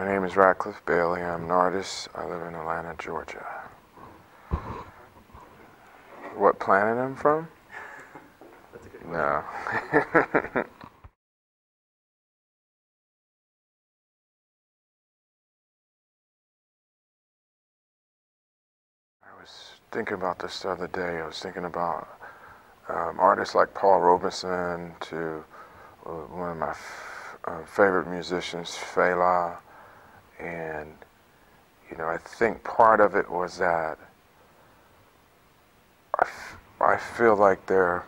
My name is Radcliffe Bailey. I'm an artist. I live in Atlanta, Georgia. What planet I'm from? That's a good No. I was thinking about this the other day. I was thinking about um, artists like Paul Robeson to uh, one of my f- uh, favorite musicians, Fela. And, you know, I think part of it was that I, I feel like their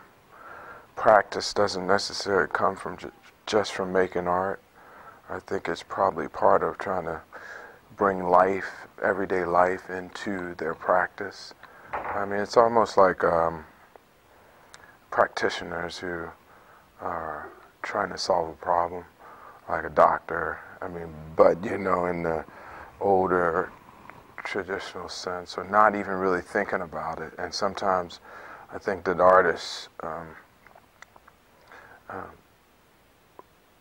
practice doesn't necessarily come from ju- just from making art. I think it's probably part of trying to bring life, everyday life, into their practice. I mean, it's almost like um, practitioners who are trying to solve a problem, like a doctor. I mean, but you know, in the older traditional sense, or not even really thinking about it. And sometimes I think that artists um, um,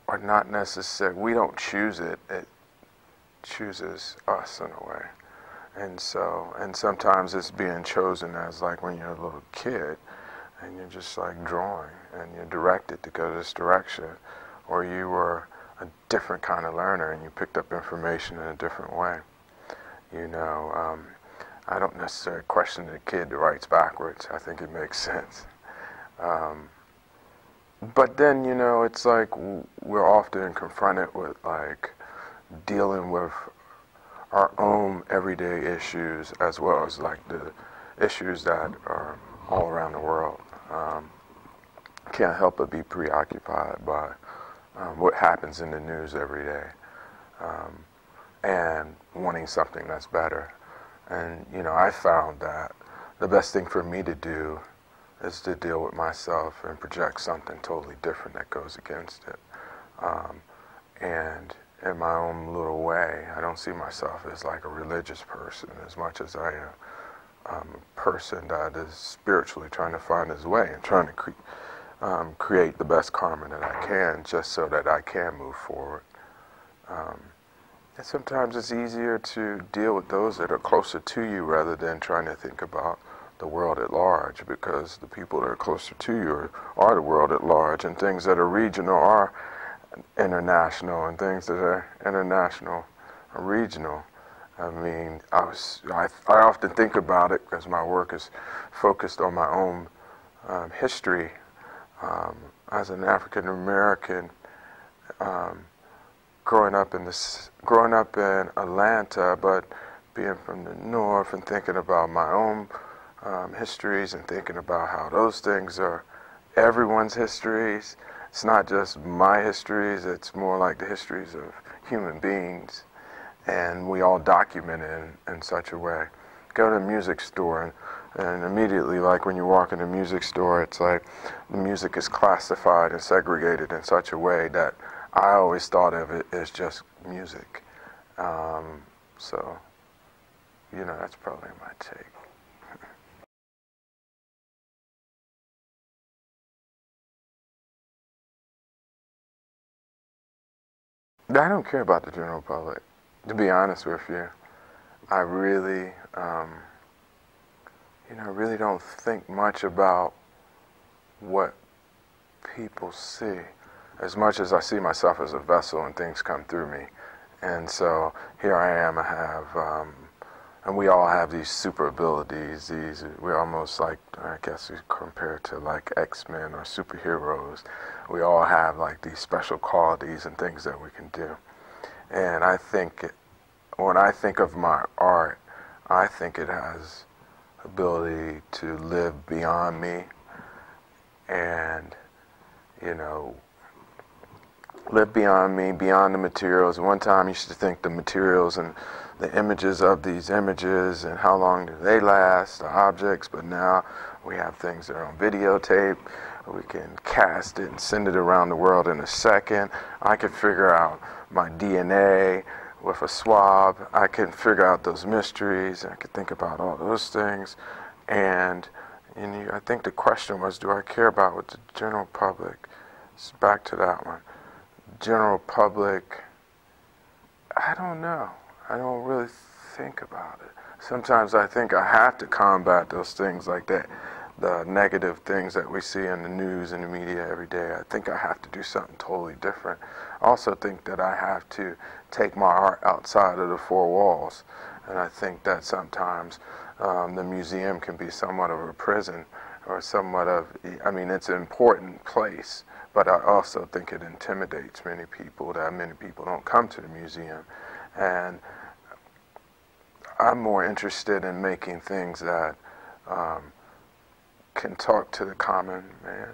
are not necessary. We don't choose it. It chooses us in a way. And so, and sometimes it's being chosen as like when you're a little kid and you're just like drawing and you're directed to go this direction, or you were a different kind of learner and you picked up information in a different way. You know, um, I don't necessarily question the kid that writes backwards. I think it makes sense. Um, but then, you know, it's like we're often confronted with like dealing with our own everyday issues as well as like the issues that are all around the world. Um, can't help but be preoccupied by um, what happens in the news every day um, and wanting something that's better. And, you know, I found that the best thing for me to do is to deal with myself and project something totally different that goes against it. Um, and in my own little way, I don't see myself as like a religious person as much as I am um, a person that is spiritually trying to find his way and trying to cre- um, create the best karma that I can just so that I can move forward. Um, and sometimes it's easier to deal with those that are closer to you rather than trying to think about the world at large because the people that are closer to you are, are the world at large and things that are regional are international and things that are international are regional. I mean, I, was, I, I often think about it because my work is focused on my own um, history um, as an African American. Um, growing up in this, growing up in Atlanta, but being from the north and thinking about my own um, histories and thinking about how those things are everyone's histories. It's not just my histories, it's more like the histories of human beings. And we all document it in, in such a way. Go to a music store and, and immediately, like when you walk in a music store, it's like the music is classified and segregated in such a way that I always thought of it as just music. Um, so, you know, that's probably my take. I don't care about the general public, to be honest with you. I really, um, you know, really don't think much about what people see as much as I see myself as a vessel and things come through me. And so here I am, I have, um, and we all have these super abilities. These, we're almost like, I guess we compare to like X-Men or superheroes. We all have like these special qualities and things that we can do. And I think, when I think of my art, I think it has ability to live beyond me and, you know, live beyond me, beyond the materials. One time I used to think the materials and the images of these images and how long do they last, the objects, but now we have things that are on videotape. We can cast it and send it around the world in a second. I can figure out my DNA with a swab. I can figure out those mysteries. I can think about all those things. And, and you, I think the question was, do I care about what the general public? It's back to that one general public, I don't know. I don't really think about it. Sometimes I think I have to combat those things like that, the negative things that we see in the news and the media every day. I think I have to do something totally different. I also think that I have to take my art outside of the four walls. And I think that sometimes um, the museum can be somewhat of a prison or somewhat of, I mean, it's an important place, but I also think it intimidates many people that many people don't come to the museum. And I'm more interested in making things that um, can talk to the common man.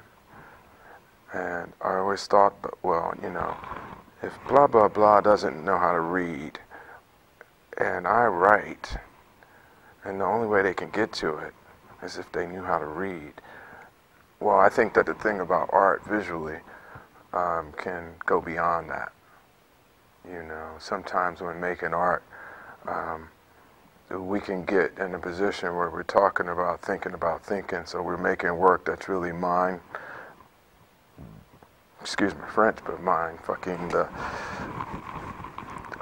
And I always thought, well, you know, if blah, blah, blah doesn't know how to read, and I write, and the only way they can get to it is if they knew how to read. Well, I think that the thing about art visually um, can go beyond that. You know, sometimes when making art, um, we can get in a position where we're talking about thinking about thinking, so we're making work that's really mine. Excuse me, French, but mine fucking the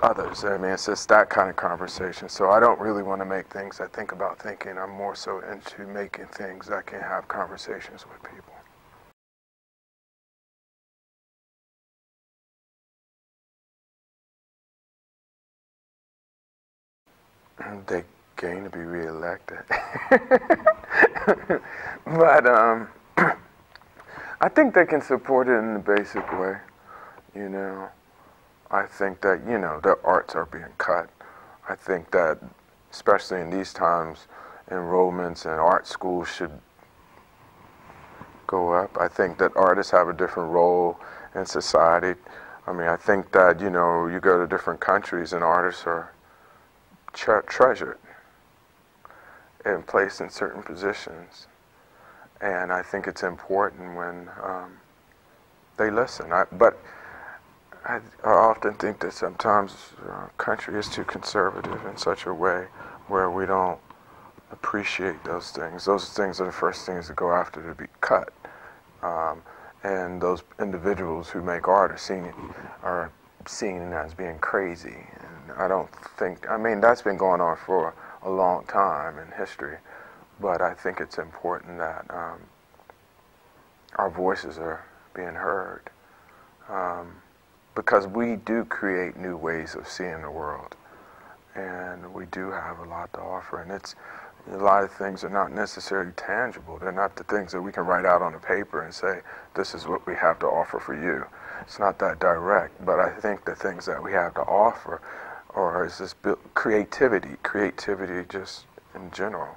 others. I mean, it's just that kind of conversation. So I don't really want to make things I think about thinking. I'm more so into making things that can have conversations with people. they gain to be reelected. but um, I think they can support it in the basic way. You know, I think that you know their arts are being cut. I think that, especially in these times, enrollments in art schools should go up. I think that artists have a different role in society. I mean, I think that you know you go to different countries and artists are tre treasured and placed in certain positions. And I think it's important when um, they listen. I, but I, I, often think that sometimes our country is too conservative in such a way where we don't appreciate those things. Those things are the first things to go after to be cut. Um, and those individuals who make art are seen, are seen as being crazy And I don't think, I mean, that's been going on for a long time in history, but I think it's important that um, our voices are being heard um, because we do create new ways of seeing the world, and we do have a lot to offer, and it's a lot of things are not necessarily tangible. They're not the things that we can write out on a paper and say, this is what we have to offer for you. It's not that direct, but I think the things that we have to offer or is this creativity, creativity just in general?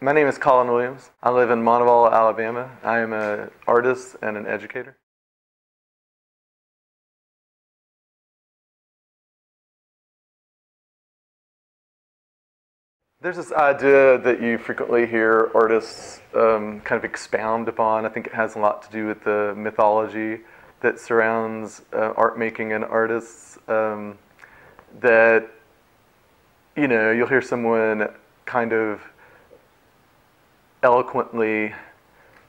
My name is Collin Williams. I live in Montevallo, Alabama. I am an artist and an educator. There's this idea that you frequently hear artists um, kind of expound upon. I think it has a lot to do with the mythology that surrounds uh, art making and artists. Um, that, you know, you'll hear someone kind of eloquently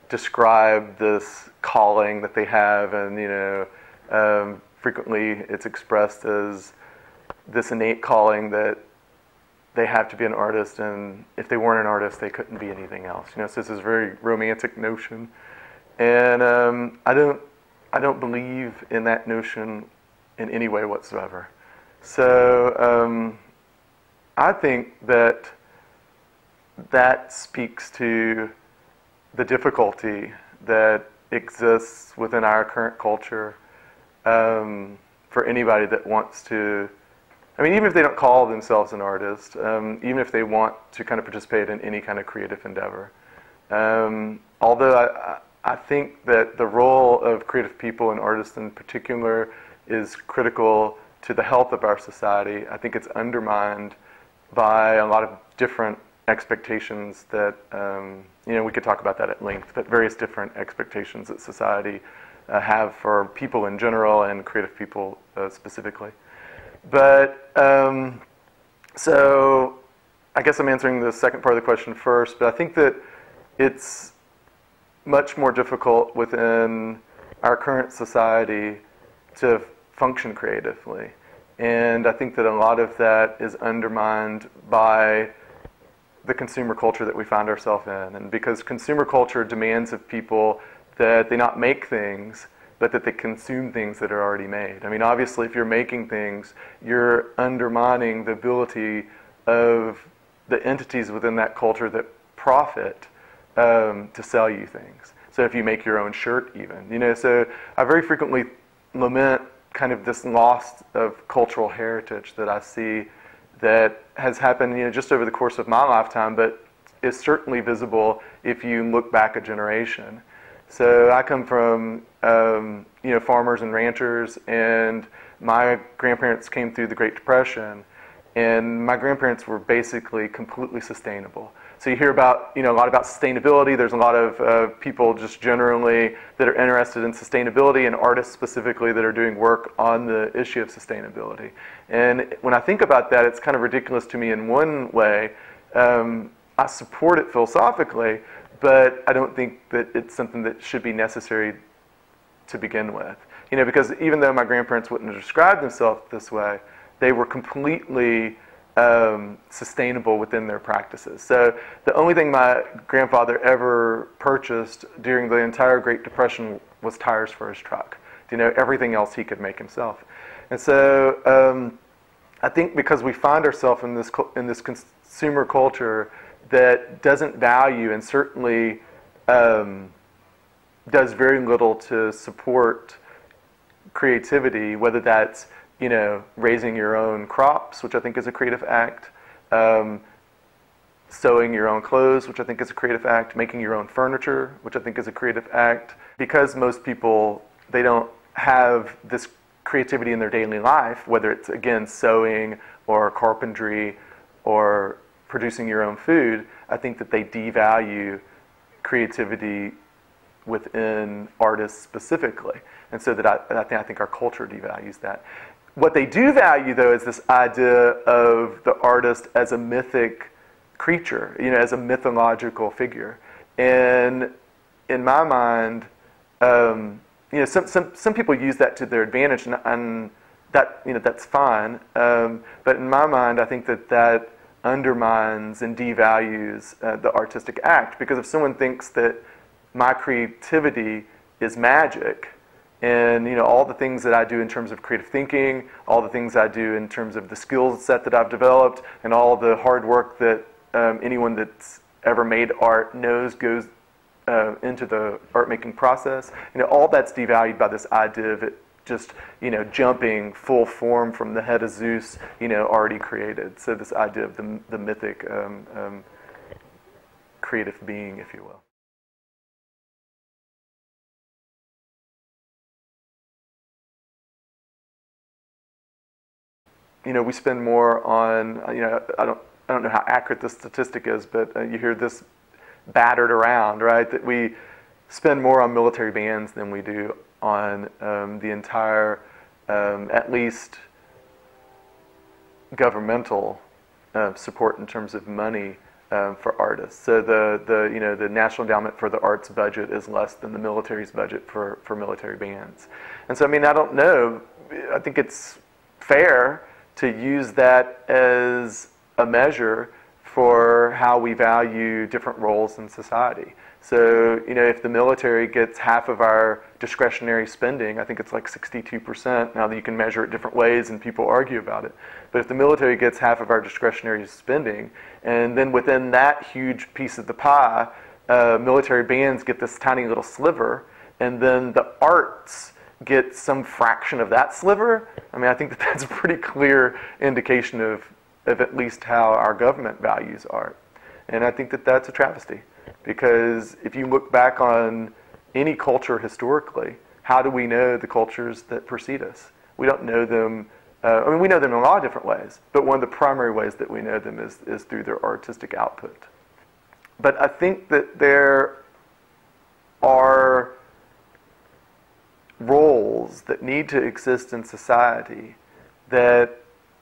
describe this calling that they have, and you know, um, frequently it's expressed as this innate calling that they have to be an artist, and if they weren't an artist, they couldn't be anything else. You know, so this is a very romantic notion, and um, I don't, I don't believe in that notion in any way whatsoever. So um, I think that that speaks to the difficulty that exists within our current culture um, for anybody that wants to. I mean, even if they don't call themselves an artist, um, even if they want to kind of participate in any kind of creative endeavor. Um, although I, I think that the role of creative people and artists in particular is critical to the health of our society, I think it's undermined by a lot of different expectations that, um, you know, we could talk about that at length, but various different expectations that society uh, have for people in general and creative people uh, specifically. But, um, so I guess I'm answering the second part of the question first, but I think that it's much more difficult within our current society to function creatively. And I think that a lot of that is undermined by the consumer culture that we find ourselves in. And because consumer culture demands of people that they not make things, but that they consume things that are already made. I mean, obviously, if you're making things, you're undermining the ability of the entities within that culture that profit um, to sell you things. So if you make your own shirt, even, you know, so I very frequently lament kind of this loss of cultural heritage that I see that has happened, you know, just over the course of my lifetime, but is certainly visible if you look back a generation. So I come from, um, you know, farmers and ranchers, and my grandparents came through the Great Depression, and my grandparents were basically completely sustainable. So you hear about, you know, a lot about sustainability. There's a lot of uh, people just generally that are interested in sustainability and artists specifically that are doing work on the issue of sustainability. And when I think about that, it's kind of ridiculous to me in one way. Um, I support it philosophically, but I don't think that it's something that should be necessary to begin with. You know, because even though my grandparents wouldn't have described themselves this way, they were completely um, sustainable within their practices. So the only thing my grandfather ever purchased during the entire Great Depression was tires for his truck. You know, everything else he could make himself. And so um, I think because we find ourselves in this in this consumer culture that doesn't value and certainly um, does very little to support creativity, whether that's you know, raising your own crops, which I think is a creative act, um, sewing your own clothes, which I think is a creative act, making your own furniture, which I think is a creative act. Because most people, they don't have this creativity in their daily life, whether it's, again, sewing or carpentry or producing your own food, I think that they devalue creativity within artists specifically. And so that I, I, think, I think our culture devalues that. What they do value, though, is this idea of the artist as a mythic creature, you know, as a mythological figure. And in my mind, um, you know, some, some, some people use that to their advantage, and, and that, you know, that's fine. Um, but in my mind, I think that that undermines and devalues uh, the artistic act. Because if someone thinks that my creativity is magic, and you know all the things that I do in terms of creative thinking, all the things I do in terms of the skill set that I've developed, and all the hard work that um, anyone that's ever made art knows goes uh, into the art making process. You know, all that's devalued by this idea of it just you know jumping full form from the head of Zeus, you know, already created. So this idea of the the mythic um, um, creative being, if you will. You know, we spend more on, uh, you know, I don't, I don't know how accurate this statistic is, but uh, you hear this battered around, right? That we spend more on military bands than we do on um, the entire, um, at least, governmental uh, support in terms of money um, for artists. So the, the, you know, the National Endowment for the Arts budget is less than the military's budget for, for military bands. And so, I mean, I don't know. I think it's fair to use that as a measure for how we value different roles in society. So, you know, if the military gets half of our discretionary spending, I think it's like 62%. Now that you can measure it different ways and people argue about it. But if the military gets half of our discretionary spending, and then within that huge piece of the pie, uh, military bands get this tiny little sliver, and then the arts get some fraction of that sliver, I mean, I think that that's a pretty clear indication of, of at least how our government values art. And I think that that's a travesty. Because if you look back on any culture historically, how do we know the cultures that precede us? We don't know them Uh, I mean, we know them in a lot of different ways, but one of the primary ways that we know them is, is through their artistic output. But I think that there are roles that need to exist in society that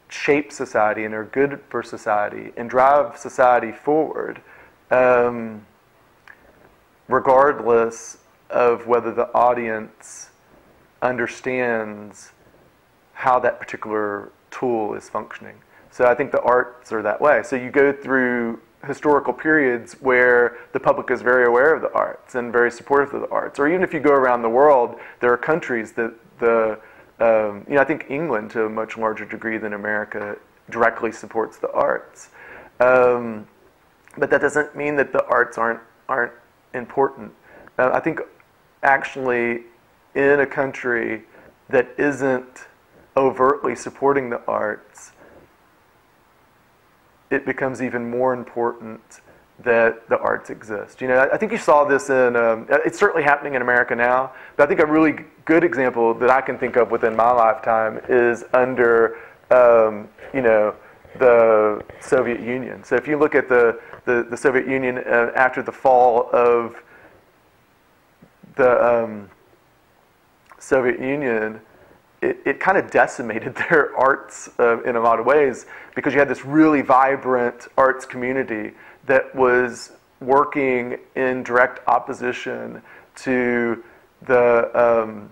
shape society and are good for society and drive society forward, um, regardless of whether the audience understands how that particular tool is functioning. So I think the arts are that way. So you go through historical periods where the public is very aware of the arts and very supportive of the arts. Or even if you go around the world, there are countries that the, um, you know, I think England to a much larger degree than America directly supports the arts. Um, but that doesn't mean that the arts aren't, aren't important. Uh, I think actually in a country that isn't overtly supporting the arts, it becomes even more important that the arts exist. You know, I think you saw this in, um, it's certainly happening in America now, but I think a really good example that I can think of within my lifetime is under, um, you know, the Soviet Union. So if you look at the, the, the Soviet Union uh, after the fall of the um, Soviet Union, it, it kind of decimated their arts uh, in a lot of ways because you had this really vibrant arts community that was working in direct opposition to the um,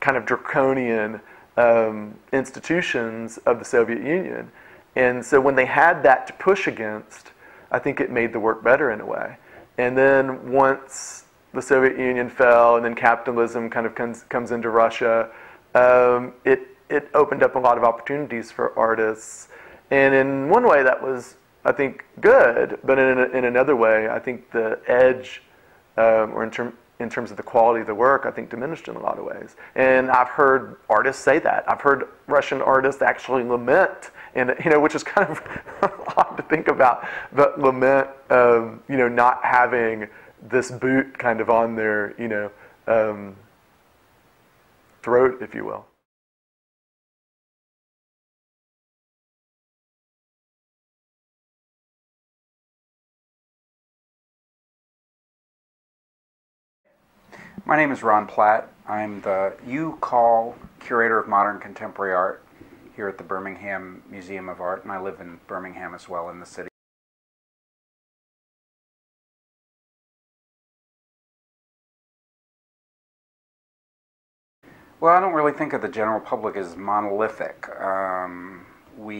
kind of draconian um, institutions of the Soviet Union. And so when they had that to push against, I think it made the work better in a way. And then once the Soviet Union fell and then capitalism kind of comes, comes into Russia, um, it, it opened up a lot of opportunities for artists. And in one way, that was, I think, good, but in, in another way, I think the edge, um, or in, term, in terms of the quality of the work, I think diminished in a lot of ways. And I've heard artists say that. I've heard Russian artists actually lament, and you know, which is kind of odd to think about, but lament, um, you know, not having this boot kind of on their, you know, um, throat, if you will. My name is Ron Platt. I'm the Hugh Kaul Curator of Modern Contemporary Art here at the Birmingham Museum of Art, and I live in Birmingham as well in the city. Well, I don't really think of the general public as monolithic. Um, we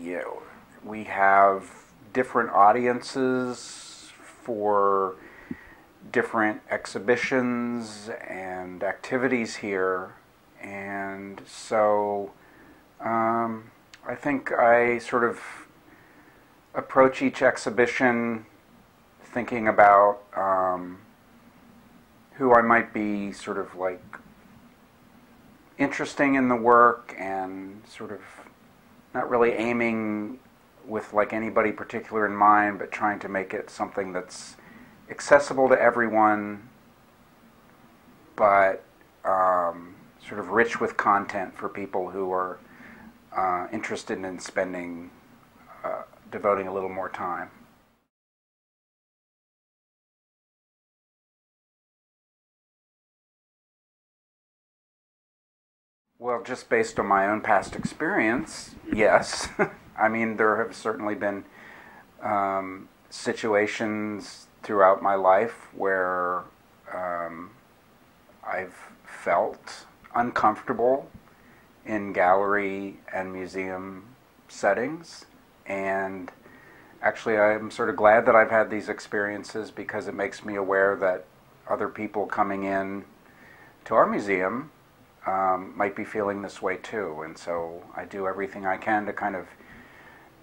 you know, we have different audiences for different exhibitions and activities here, and so um, I think I sort of approach each exhibition thinking about um, who I might be sort of like interesting in the work and sort of not really aiming with like anybody particular in mind, but trying to make it something that's accessible to everyone, but um, sort of rich with content for people who are uh, interested in spending, uh, devoting a little more time. Well, just based on my own past experience, yes. I mean, there have certainly been um, situations throughout my life where um, I've felt uncomfortable in gallery and museum settings. And actually, I'm sort of glad that I've had these experiences because it makes me aware that other people coming in to our museum um, might be feeling this way too. And so I do everything I can to kind of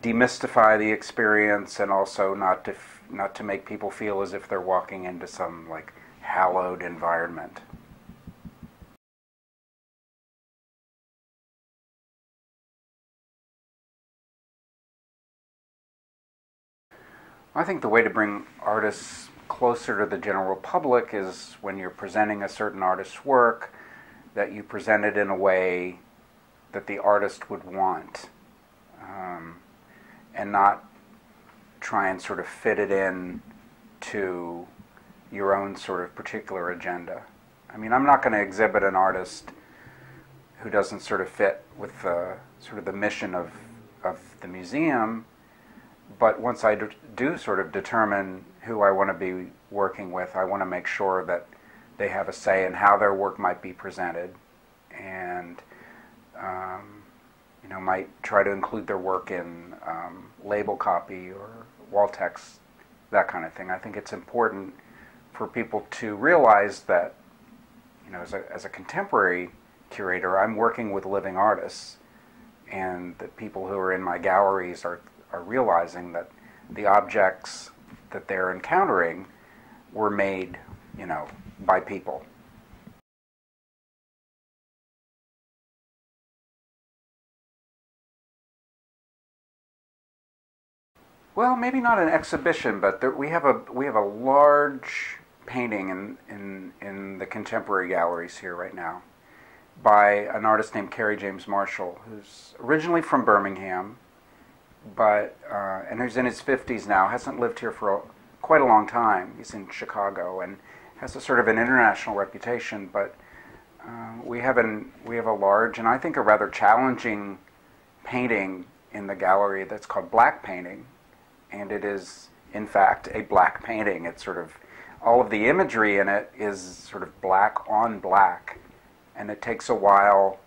demystify the experience and also not to not to make people feel as if they're walking into some like hallowed environment. I think the way to bring artists closer to the general public is when you're presenting a certain artist's work that you present it in a way that the artist would want, um, and not try and sort of fit it in to your own sort of particular agenda. I mean, I'm not going to exhibit an artist who doesn't sort of fit with the sort of the mission of of the museum. But once I do sort of determine who I want to be working with, I want to make sure that they have a say in how their work might be presented, and um, you know might try to include their work in um, label copy or wall text, that kind of thing. I think it's important for people to realize that you know as a, as a contemporary curator, I'm working with living artists, and that people who are in my galleries are are realizing that the objects that they're encountering were made, you know, by people. Well, maybe not an exhibition, but there, we have a we have a large painting in, in in the contemporary galleries here right now by an artist named Kerry James Marshall, who's originally from Birmingham, but uh, and who's in his 50s now, hasn't lived here for a, quite a long time. He's in Chicago and has a sort of an international reputation. But uh, we have an we have a large and I think a rather challenging painting in the gallery that's called Black Painting, and it is in fact a black painting. It's sort of all of the imagery in it is sort of black on black, and it takes a while.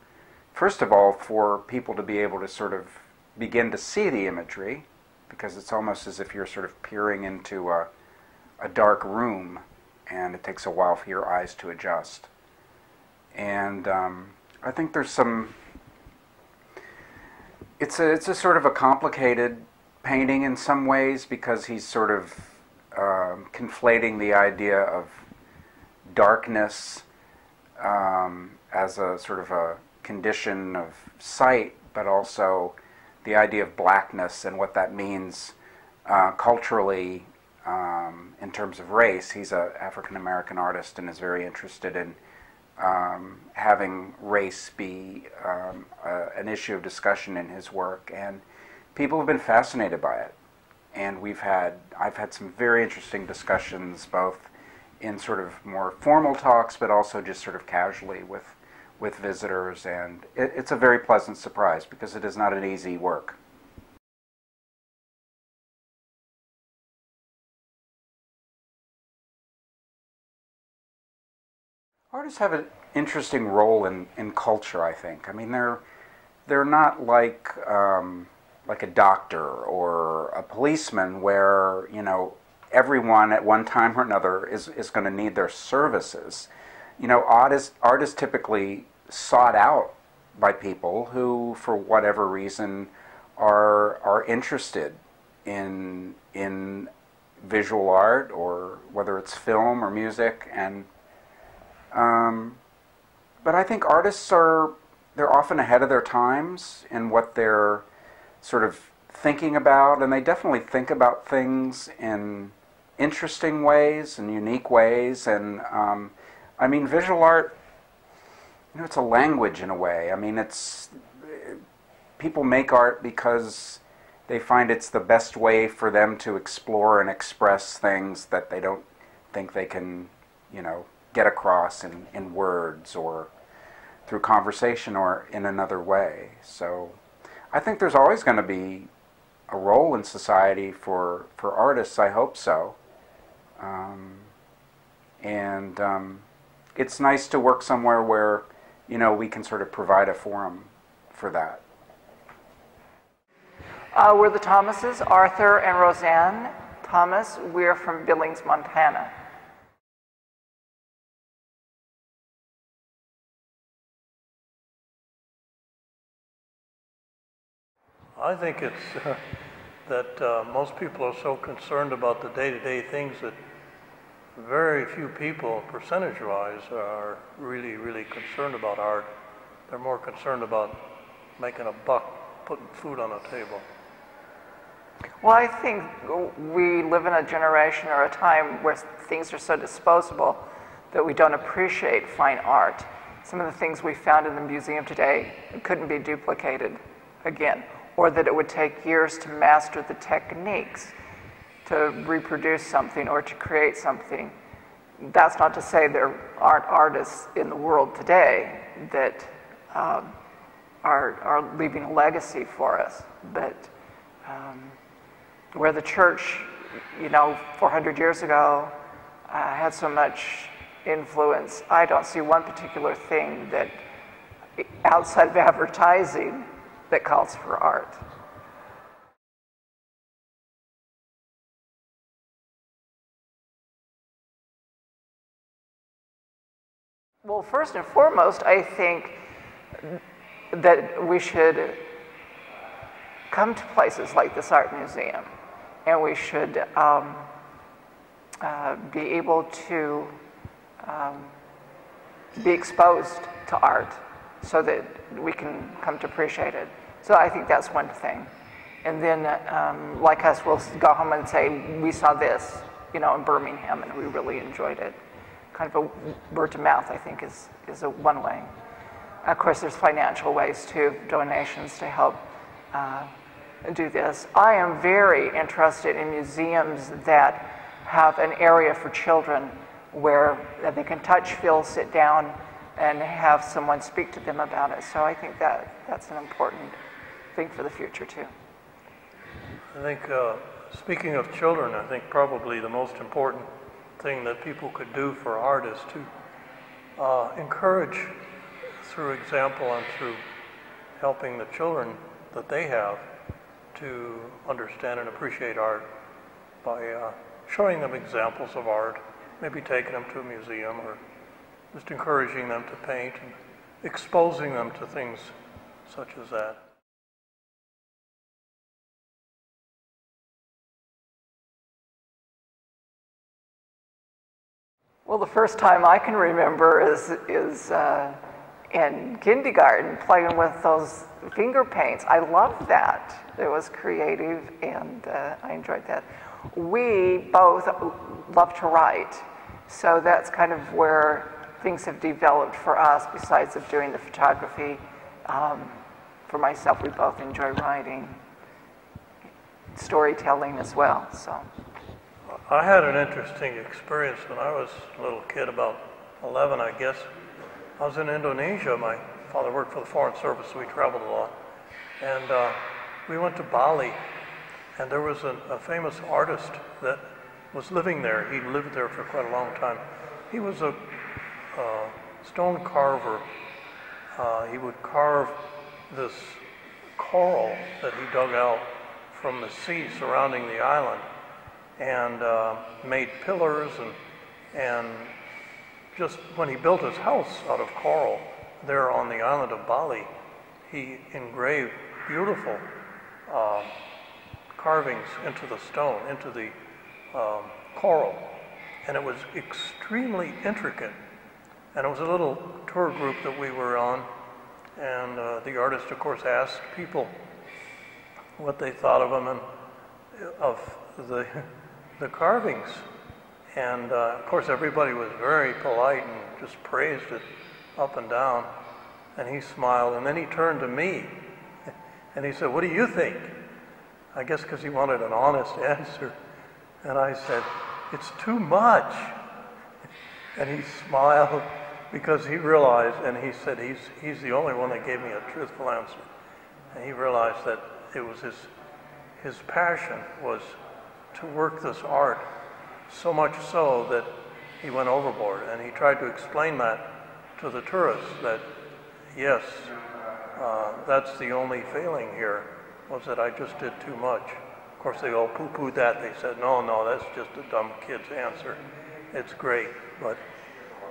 First of all, for people to be able to sort of begin to see the imagery because it's almost as if you're sort of peering into a, a dark room and it takes a while for your eyes to adjust. And um, I think there's some. It's a it's a sort of a complicated painting in some ways because he's sort of um, conflating the idea of darkness um, as a sort of a condition of sight, but also the idea of blackness and what that means uh, culturally um, in terms of race. He's an African American artist and is very interested in um, having race be um, an issue of discussion in his work, and people have been fascinated by it. And we've had, I've had some very interesting discussions, both in sort of more formal talks, but also just sort of casually with with visitors, and it, it's a very pleasant surprise because it is not an easy work. Artists have an interesting role in, in culture, I think. I mean, they're they're not like um, like a doctor or a policeman, where you know everyone at one time or another is, is going to need their services. You know, artists artists typically sought out by people who, for whatever reason, are are interested in in visual art or whether it's film or music and um, but I think artists are they're often ahead of their times in what they're sort of thinking about and they definitely think about things in interesting ways and unique ways and um, I mean visual art you know, it's a language in a way. I mean, it's people make art because they find it's the best way for them to explore and express things that they don't think they can, you know, get across in, in words or through conversation or in another way. So I think there's always going to be a role in society for, for artists. I hope so. Um, and um, it's nice to work somewhere where you know, we can sort of provide a forum for that. Uh, we're the Thomases, Arthur and Roseanne Thomas. We're from Billings, Montana. I think it's uh, that uh, most people are so concerned about the day-to-day things that very few people, percentage-wise, are really, really concerned about art. They're more concerned about making a buck, putting food on the table. Well, I think we live in a generation or a time where things are so disposable that we don't appreciate fine art. some of the things we found in the museum today couldn't be duplicated again, or that it would take years to master the techniques to reproduce something or to create something. That's not to say there aren't artists in the world today that um, are, are leaving a legacy for us, but um, where the church, you know, 400 years ago uh, had so much influence, I don't see one particular thing that outside of advertising that calls for art. Well, first and foremost, I think that we should come to places like this art museum and we should um, uh, be able to um, be exposed to art so that we can come to appreciate it. So I think that's one thing. And then, um, like us, we'll go home and say, we saw this, you know, in Birmingham and we really enjoyed it. Kind of a word to mouth, I think, is, is a one way. Of course, there's financial ways too, donations to help uh, do this. I am very interested in museums that have an area for children where they can touch, feel, sit down, and have someone speak to them about it. So I think that that's an important thing for the future too. I think, uh, speaking of children, I think probably the most important thing that people could do for art is to uh, encourage through example and through helping the children that they have to understand and appreciate art by uh, showing them examples of art, maybe taking them to a museum or just encouraging them to paint and exposing them to things such as that. Well, the first time I can remember is, is uh, in kindergarten playing with those finger paints. I loved that. It was creative and uh, I enjoyed that. We both love to write, so that's kind of where things have developed for us besides of doing the photography. Um, for myself, we both enjoy writing, storytelling as well. So. I had an interesting experience when I was a little kid, about 11, I guess. I was in Indonesia. My father worked for the Foreign Service, so we traveled a lot. And uh, we went to Bali, and there was a, a famous artist that was living there. He lived there for quite a long time. He was a uh, stone carver. Uh, he would carve this coral that he dug out from the sea surrounding the island and uh, made pillars and, and just when he built his house out of coral there on the island of Bali, he engraved beautiful uh, carvings into the stone, into the um, coral. And it was extremely intricate. And it was a little tour group that we were on. And uh, the artist, of course, asked people what they thought of them and of the, the carvings. And uh, of course, everybody was very polite and just praised it up and down. And he smiled, and then he turned to me and he said, What do you think? I guess because he wanted an honest answer. And I said, It's too much. And he smiled because he realized, and he said, he's, he's the only one that gave me a truthful answer. And he realized that it was his, his passion was to work this art so much so that he went overboard. And he tried to explain that to the tourists that, yes, uh, that's the only failing here was that I just did too much. Of course, they all poo-pooed that. They said, no, no, that's just a dumb kid's answer. It's great, but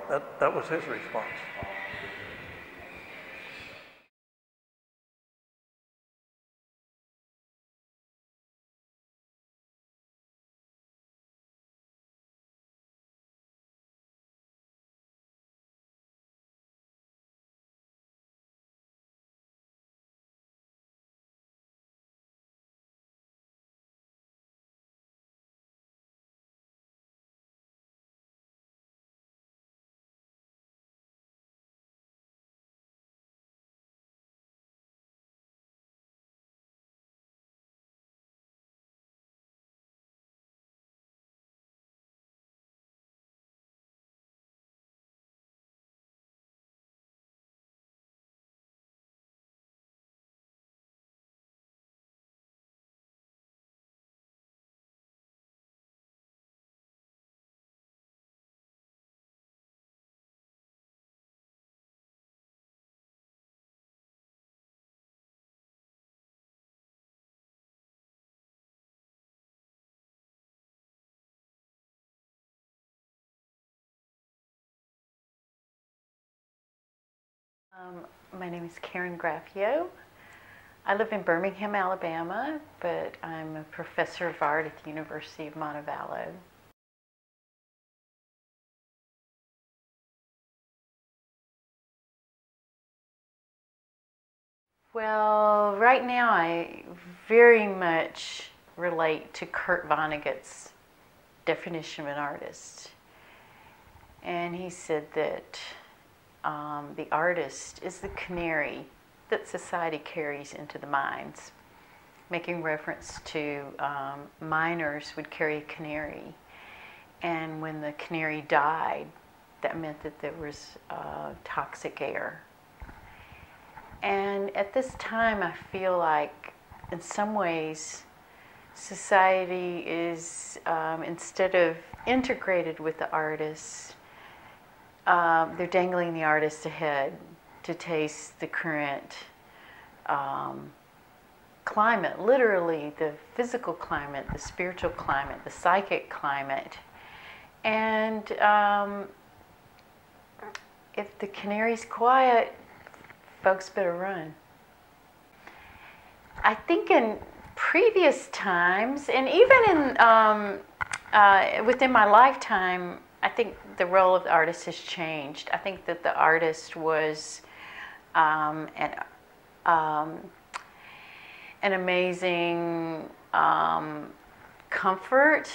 that, that was his response. Um, my name is Karen Graffeo. I live in Birmingham, Alabama, but I'm a professor of art at the University of Montevallo. Well, right now I very much relate to Kurt Vonnegut's definition of an artist. And he said that um, the artist is the canary that society carries into the mines, making reference to um, miners would carry a canary. And when the canary died, that meant that there was uh, toxic air. And at this time, I feel like, in some ways, society is, um, instead of integrated with the artist, um, they're dangling the artist ahead to taste the current um, climate, literally the physical climate, the spiritual climate, the psychic climate. And um, if the canary's quiet, folks better run. I think in previous times, and even in um, uh, within my lifetime, I think the role of the artist has changed. I think that the artist was um, an, um, an amazing um, comfort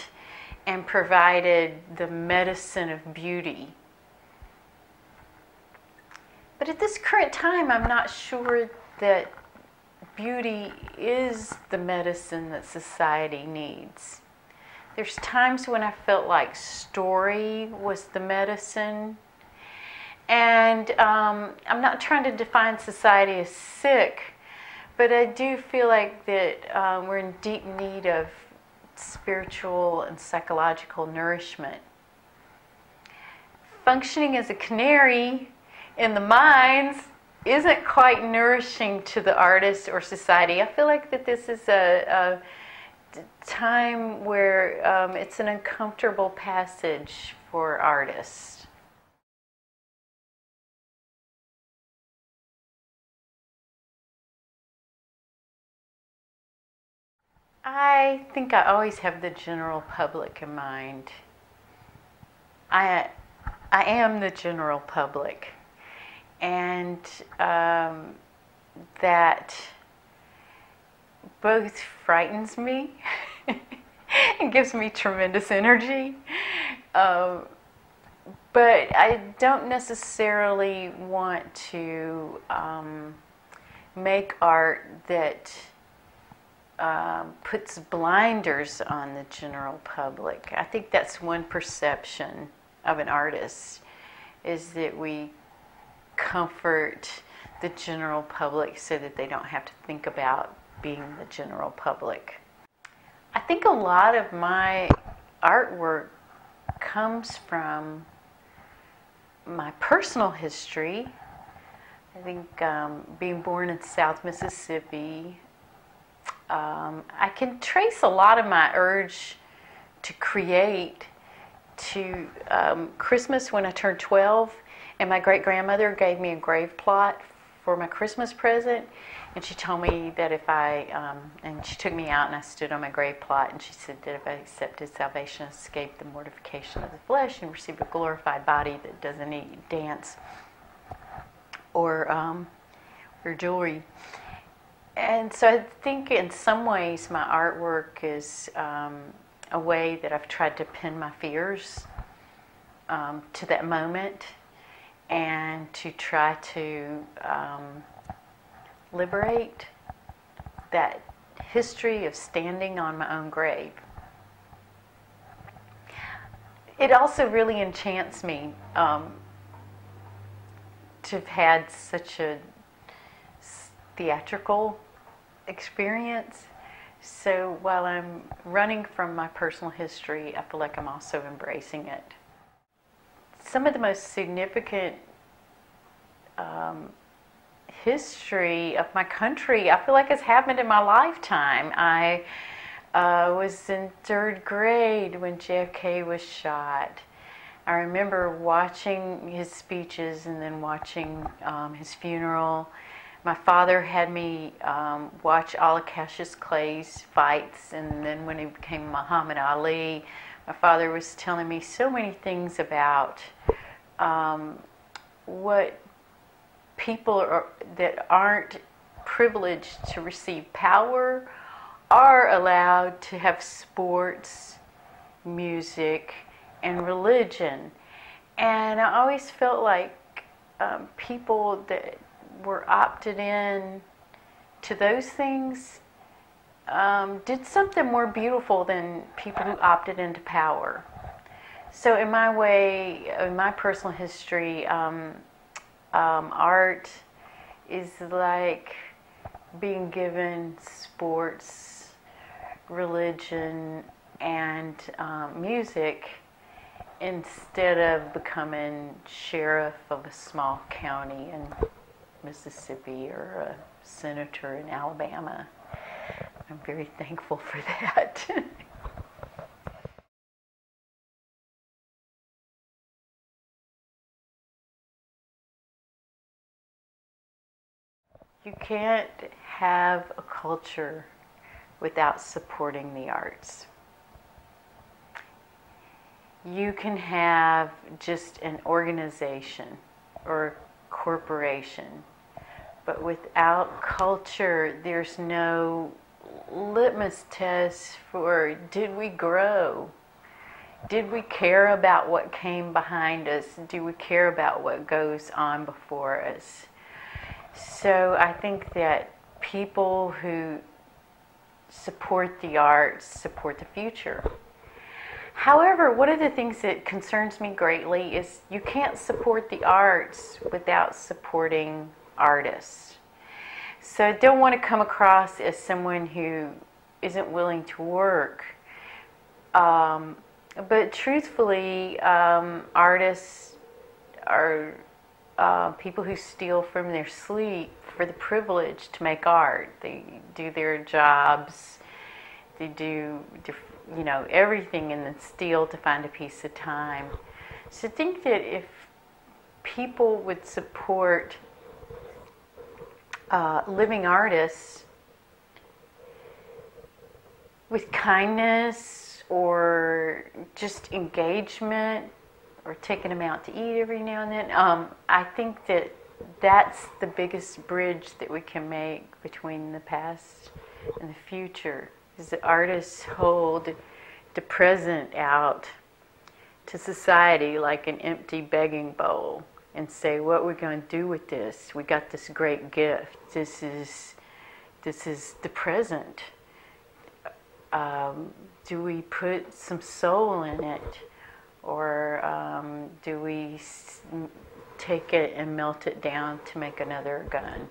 and provided the medicine of beauty. But at this current time, I'm not sure that beauty is the medicine that society needs. There's times when I felt like story was the medicine. And um, I'm not trying to define society as sick, but I do feel like that um, we're in deep need of spiritual and psychological nourishment. Functioning as a canary in the mines isn't quite nourishing to the artist or society. I feel like that this is a, a time where um, it's an uncomfortable passage for artists. I think I always have the general public in mind. I, I am the general public, and um, that both frightens me and gives me tremendous energy. Um, but I don't necessarily want to um, make art that um, puts blinders on the general public. I think that's one perception of an artist is that we comfort the general public so that they don't have to think about being the general public. I think a lot of my artwork comes from my personal history. I think um, being born in South Mississippi, um, I can trace a lot of my urge to create to um, Christmas when I turned 12, and my great grandmother gave me a grave plot for my Christmas present. And she told me that if I, um, and she took me out and I stood on my grave plot and she said that if I accepted salvation, escape the mortification of the flesh and receive a glorified body that doesn't eat, dance, or, um, or jewelry. And so I think in some ways my artwork is um, a way that I've tried to pin my fears um, to that moment and to try to um, liberate that history of standing on my own grave. It also really enchants me um, to have had such a theatrical experience. So while I'm running from my personal history, I feel like I'm also embracing it. Some of the most significant um, history of my country, I feel like it's happened in my lifetime. I uh, was in third grade when JFK was shot. I remember watching his speeches and then watching um, his funeral. My father had me um, watch all of Cassius Clay's fights, and then when he became Muhammad Ali, my father was telling me so many things about um, what people are, that aren't privileged to receive power are allowed to have sports, music, and religion. And I always felt like um, people that were opted in to those things um, did something more beautiful than people who opted into power. So, in my way, in my personal history, um, um, art is like being given sports, religion, and um, music instead of becoming sheriff of a small county in Mississippi or a senator in Alabama. I'm very thankful for that. you can't have a culture without supporting the arts. You can have just an organization or corporation, but without culture, there's no litmus test for did we grow? Did we care about what came behind us? Do we care about what goes on before us? So I think that people who support the arts support the future. However, one of the things that concerns me greatly is you can't support the arts without supporting artists. So I don't want to come across as someone who isn't willing to work. Um, but truthfully, um, artists are uh, people who steal from their sleep for the privilege to make art. They do their jobs, they do, you know, everything and then steal to find a piece of time. So think that if people would support uh, living artists with kindness or just engagement or taking them out to eat every now and then. Um, I think that that's the biggest bridge that we can make between the past and the future. Is that artists hold the present out to society like an empty begging bowl and say, "What we're going to do with this? We got this great gift. This is this is the present. Um, do we put some soul in it?" Or um, do we take it and melt it down to make another gun?